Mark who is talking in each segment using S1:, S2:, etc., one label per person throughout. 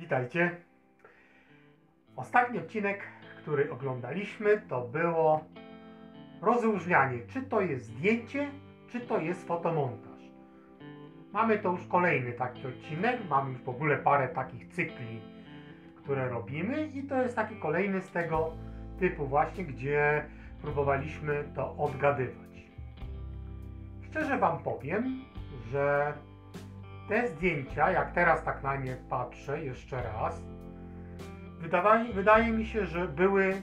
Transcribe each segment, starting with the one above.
S1: Witajcie. Ostatni odcinek, który oglądaliśmy, to było rozróżnianie, czy to jest zdjęcie, czy to jest fotomontaż. Mamy to już kolejny taki odcinek, mamy już w ogóle parę takich cykli, które robimy i to jest taki kolejny z tego typu właśnie, gdzie próbowaliśmy to odgadywać. Szczerze Wam powiem, że te zdjęcia, jak teraz tak na nie patrzę jeszcze raz, wydaje, mi się, że były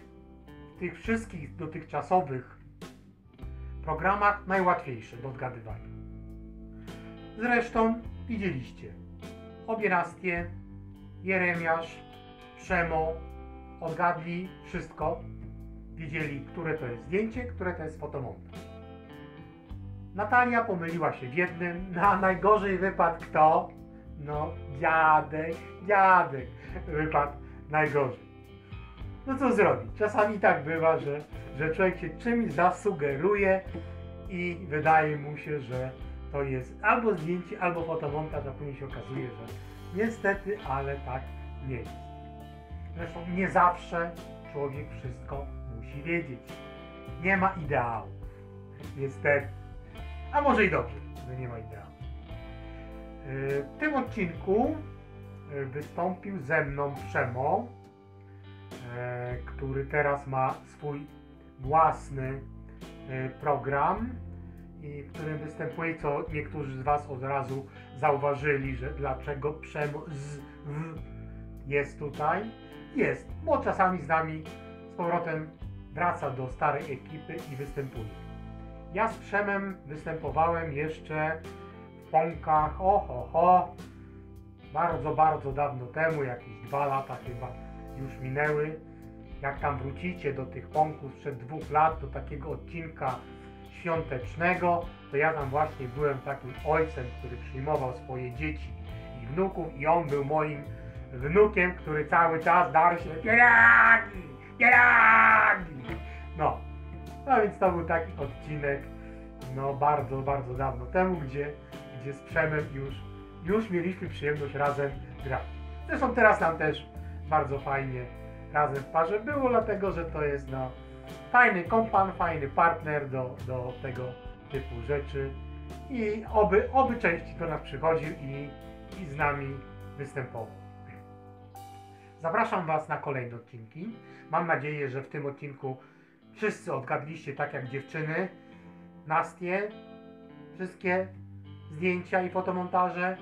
S1: w tych wszystkich dotychczasowych programach najłatwiejsze do odgadywania. Zresztą widzieliście, obie Nastie, Jeremiasz, Przemo odgadli wszystko, wiedzieli, które to jest zdjęcie, które to jest fotomontaż. Natalia pomyliła się w jednym, na najgorzej wypadł kto? No, dziadek, dziadek wypadł najgorzej. No co zrobić? Czasami tak bywa, że, że człowiek się czymś zasugeruje i wydaje mu się, że to jest albo zdjęcie, albo fotomontaż, a później się okazuje, że niestety, ale tak nie jest. Zresztą nie zawsze człowiek wszystko musi wiedzieć. Nie ma ideału. Niestety. A może i dobrze, że nie ma ideału. Yy, W tym odcinku yy, wystąpił ze mną Przemo, yy, który teraz ma swój własny program i w którym występuje, co niektórzy z Was od razu zauważyli, że dlaczego Przemo z w jest tutaj. Jest, bo czasami z nami z powrotem wraca do starej ekipy i występuje. Ja z Przemem występowałem jeszcze w Pąkach, oho, ho, bardzo, bardzo dawno temu, jakieś dwa lata chyba już minęły. Jak tam wrócicie do tych Pąków sprzed dwóch lat, do takiego odcinka świątecznego, to ja tam właśnie byłem takim ojcem, który przyjmował swoje dzieci i wnuków i on był moim wnukiem, który cały czas darł się pieragi, pieragi. No, no więc to był taki odcinek, no bardzo, bardzo dawno temu, gdzie, gdzie z Przemem już, już mieliśmy przyjemność razem grać. Zresztą teraz nam też bardzo fajnie razem w parze było, dlatego że to jest no, fajny kompan, fajny partner do, do tego typu rzeczy i oby, oby częściej do nas przychodził i, i z nami występował. Zapraszam Was na kolejne odcinki. Mam nadzieję, że w tym odcinku wszyscy odgadliście tak jak dziewczyny, Nastie, wszystkie zdjęcia i fotomontaże,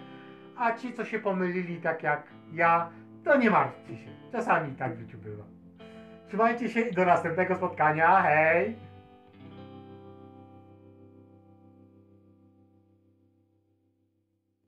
S1: a ci, co się pomylili tak jak ja, to nie martwcie się. Czasami tak w życiu bywa. Trzymajcie się i do następnego spotkania. Hej!